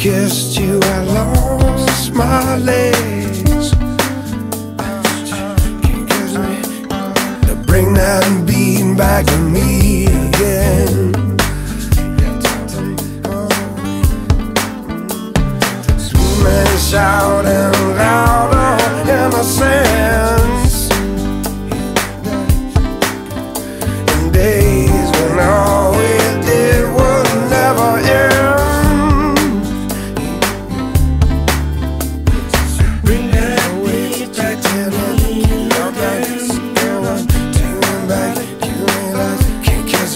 kissed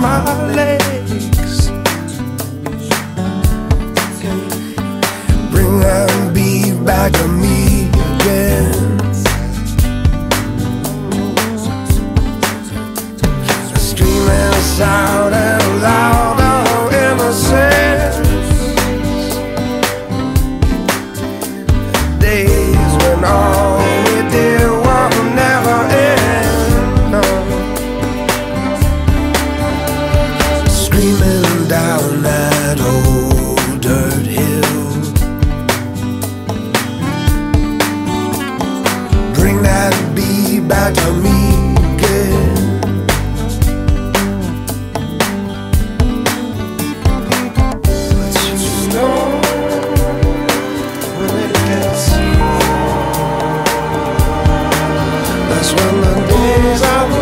my legs. Bring that beat back to me. Cause when the days are